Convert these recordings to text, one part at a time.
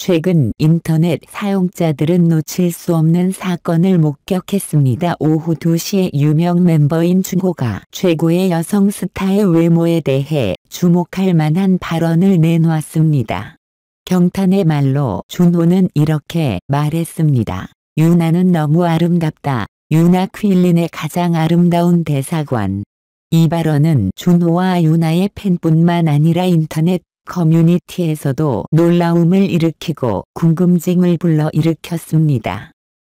최근 인터넷 사용자들은 놓칠 수 없는 사건을 목격했습니다. 오후 2시에 유명 멤버인 준호가 최고의 여성 스타의 외모에 대해 주목할 만한 발언을 내놓았습니다. 경탄의 말로 준호는 이렇게 말했습니다. 유나는 너무 아름답다. 유나 퀼린의 가장 아름다운 대사관. 이 발언은 준호와 유나의 팬뿐만 아니라 인터넷 커뮤니티에서도 놀라움을 일으키고 궁금증을 불러일으켰습니다.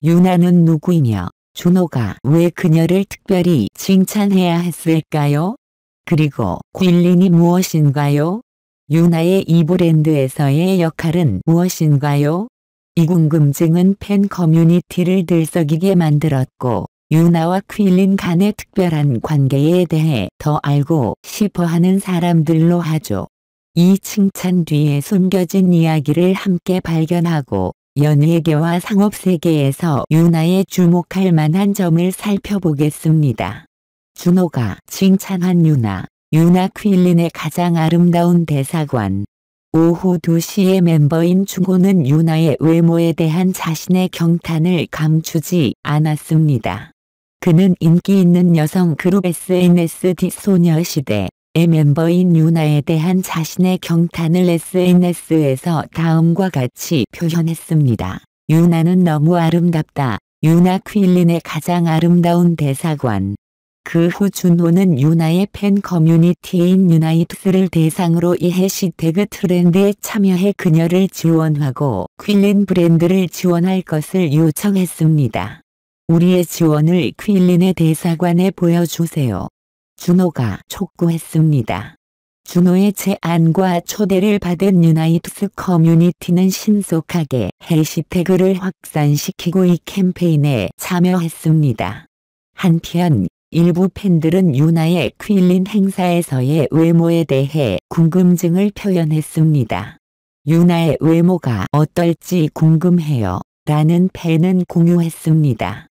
유나는 누구이며 준호가 왜 그녀를 특별히 칭찬해야 했을까요? 그리고 퀼린이 무엇인가요? 유나의 이 브랜드에서의 역할은 무엇인가요? 이 궁금증은 팬 커뮤니티를 들썩이게 만들었고 유나와 퀼린 간의 특별한 관계에 대해 더 알고 싶어하는 사람들로 하죠. 이 칭찬 뒤에 숨겨진 이야기를 함께 발견하고 연예계와 상업세계에서 유나의 주목할 만한 점을 살펴보겠습니다. 준호가 칭찬한 유나 유나 퀼린의 가장 아름다운 대사관. 오후 2시에 멤버인 준호는 유나의 외모에 대한 자신의 경탄을 감추지 않았습니다. 그는 인기 있는 여성 그룹 SNSD 소녀시대 의 멤버인 유나에 대한 자신의 경탄을 SNS에서 다음과 같이 표현했습니다. 유나는 너무 아름답다. 유나 퀼린의 가장 아름다운 대사관. 그 후 준호는 유나의 팬 커뮤니티인 유나이트스를 대상으로 이 해시태그 트렌드에 참여해 그녀를 지원하고 퀼린 브랜드를 지원할 것을 요청했습니다. 우리의 지원을 퀼린의 대사관에 보여주세요. 준호가 촉구했습니다. 준호의 제안과 초대를 받은 유나이트스 커뮤니티는 신속하게 해시태그를 확산시키고 이 캠페인에 참여했습니다. 한편 일부 팬들은 유나의 퀼린 행사에서의 외모에 대해 궁금증을 표현했습니다. 유나의 외모가 어떨지 궁금해요. 라는 팬은 공유했습니다.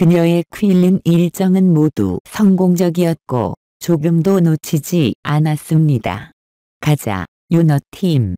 그녀의 퀼린 일정은 모두 성공적이었고 조금도 놓치지 않았습니다. 가자, 유너팀.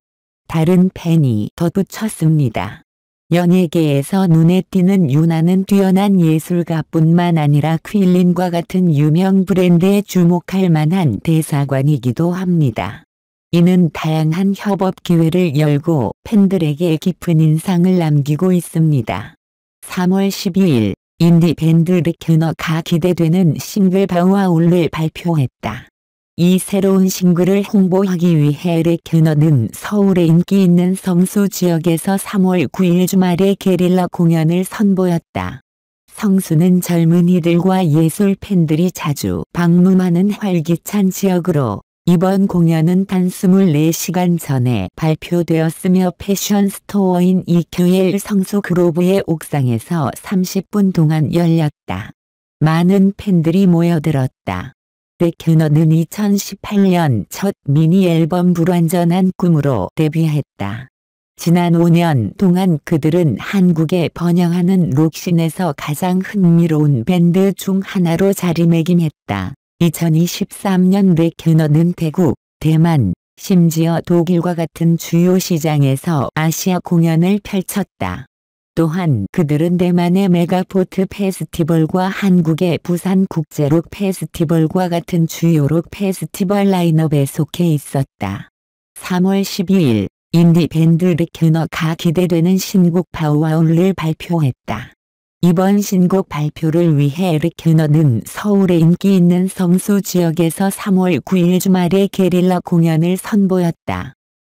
다른 팬이 덧붙였습니다. 연예계에서 눈에 띄는 유나는 뛰어난 예술가뿐만 아니라 퀼린과 같은 유명 브랜드에 주목할 만한 대사관이기도 합니다. 이는 다양한 협업 기회를 열고 팬들에게 깊은 인상을 남기고 있습니다. 3월 12일 인디 밴드 르큐너가 기대되는 싱글 바우아울을 발표했다. 이 새로운 싱글을 홍보하기 위해 레큐너는 서울의 인기 있는 성수 지역에서 3월 9일 주말에 게릴라 공연을 선보였다. 성수는 젊은이들과 예술 팬들이 자주 방문하는 활기찬 지역으로 이번 공연은 단 24시간 전에 발표되었으며 패션 스토어인 EQL 성수 그로브의 옥상에서 30분 동안 열렸다. 많은 팬들이 모여들었다. 백현어는 2018년 첫 미니 앨범 불완전한 꿈으로 데뷔했다. 지난 5년 동안 그들은 한국에 번영하는 록신에서 가장 흥미로운 밴드 중 하나로 자리매김했다. 2023년 백현어는 대구, 대만, 심지어 독일과 같은 주요 시장에서 아시아 공연을 펼쳤다. 또한 그들은 대만의 메가포트 페스티벌과 한국의 부산 국제록 페스티벌과 같은 주요 록 페스티벌 라인업에 속해 있었다. 3월 12일 인디 밴드 르큐너가 기대되는 신곡 파워아울을 발표했다. 이번 신곡 발표를 위해 르큐너는 서울의 인기 있는 성수 지역에서 3월 9일 주말에 게릴라 공연을 선보였다.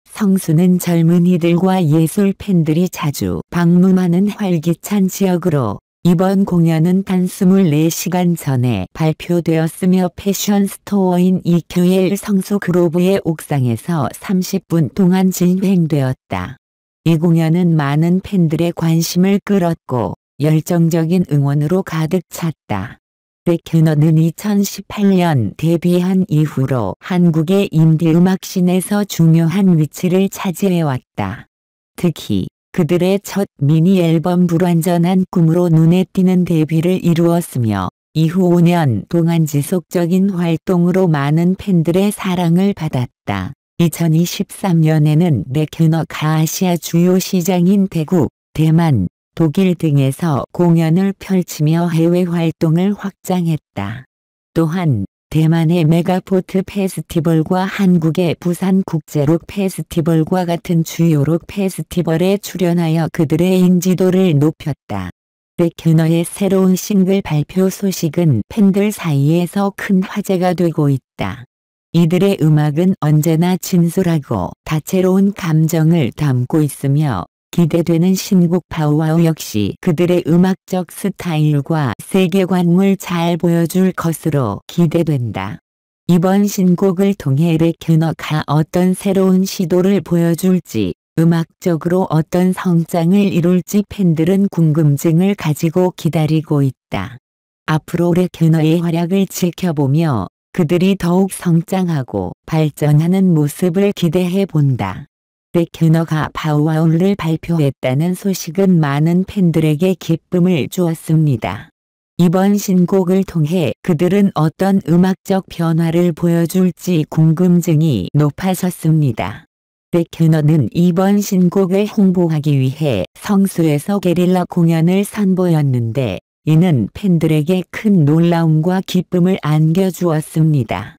성수는 젊은이들과 예술 팬들이 자주 방문하는 활기찬 지역으로 이번 공연은 단 24시간 전에 발표되었으며 패션 스토어인 EQL 성수 그로브의 옥상에서 30분 동안 진행되었다. 이 공연은 많은 팬들의 관심을 끌었고 열정적인 응원으로 가득 찼다. 백현어는 2018년 데뷔한 이후로 한국의 인디 음악scene에서 중요한 위치를 차지해왔다. 특히 그들의 첫 미니 앨범 불완전한 꿈으로 눈에 띄는 데뷔를 이루었으며 이후 5년 동안 지속적인 활동으로 많은 팬들의 사랑을 받았다. 2023년에는 레큐너가 아시아 주요 시장인 대구, 대만, 독일 등에서 공연을 펼치며 해외 활동을 확장했다. 또한 대만의 메가포트 페스티벌과 한국의 부산 국제록 페스티벌과 같은 주요 록 페스티벌에 출연하여 그들의 인지도를 높였다. 레큐너의 새로운 싱글 발표 소식은 팬들 사이에서 큰 화제가 되고 있다. 이들의 음악은 언제나 진솔하고 다채로운 감정을 담고 있으며 기대되는 신곡 파워와우 역시 그들의 음악적 스타일과 세계관을 잘 보여줄 것으로 기대된다. 이번 신곡을 통해 레큐너가 어떤 새로운 시도를 보여줄지 음악적으로 어떤 성장을 이룰지 팬들은 궁금증을 가지고 기다리고 있다. 앞으로 레큐너의 활약을 지켜보며 그들이 더욱 성장하고 발전하는 모습을 기대해 본다. 레큐너가 파워아울을 발표했다는 소식은 많은 팬들에게 기쁨을 주었습니다. 이번 신곡을 통해 그들은 어떤 음악적 변화를 보여줄지 궁금증이 높아졌습니다. 레큐너는 이번 신곡을 홍보하기 위해 성수에서 게릴라 공연을 선보였는데 이는 팬들에게 큰 놀라움과 기쁨을 안겨주었습니다.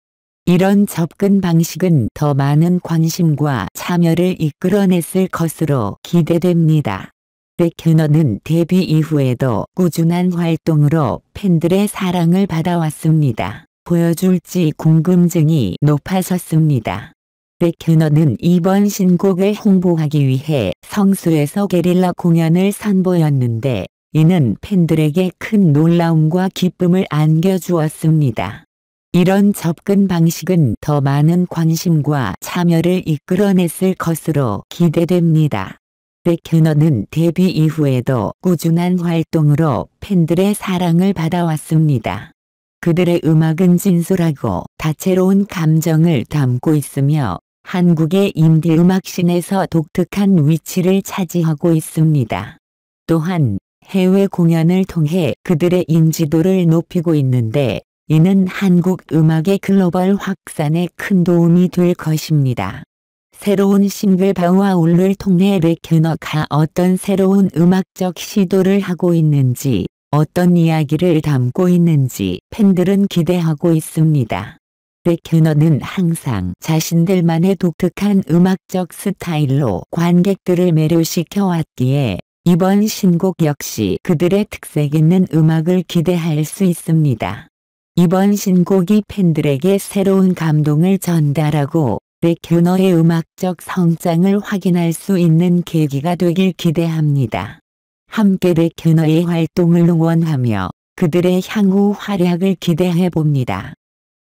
이런 접근 방식은 더 많은 관심과 참여를 이끌어냈을 것으로 기대됩니다. 레큐너는 데뷔 이후에도 꾸준한 활동으로 팬들의 사랑을 받아왔습니다. 보여줄지 궁금증이 높아졌습니다. 레큐너는 이번 신곡을 홍보하기 위해 성수에서 게릴라 공연을 선보였는데 이는 팬들에게 큰 놀라움과 기쁨을 안겨주었습니다. 이런 접근 방식은 더 많은 관심과 참여를 이끌어냈을 것으로 기대됩니다. 레큐너는 데뷔 이후에도 꾸준한 활동으로 팬들의 사랑을 받아왔습니다. 그들의 음악은 진솔하고 다채로운 감정을 담고 있으며 한국의 인디 음악씬에서 독특한 위치를 차지하고 있습니다. 또한 해외 공연을 통해 그들의 인지도를 높이고 있는데 이는 한국 음악의 글로벌 확산에 큰 도움이 될 것입니다. 새로운 싱글 바우아울을 통해 레큐너가 어떤 새로운 음악적 시도를 하고 있는지 어떤 이야기를 담고 있는지 팬들은 기대하고 있습니다. 레큐너는 항상 자신들만의 독특한 음악적 스타일로 관객들을 매료시켜 왔기에 이번 신곡 역시 그들의 특색 있는 음악을 기대할 수 있습니다. 이번 신곡이 팬들에게 새로운 감동을 전달하고 레큐너의 음악적 성장을 확인할 수 있는 계기가 되길 기대합니다. 함께 레큐너의 활동을 응원하며 그들의 향후 활약을 기대해 봅니다.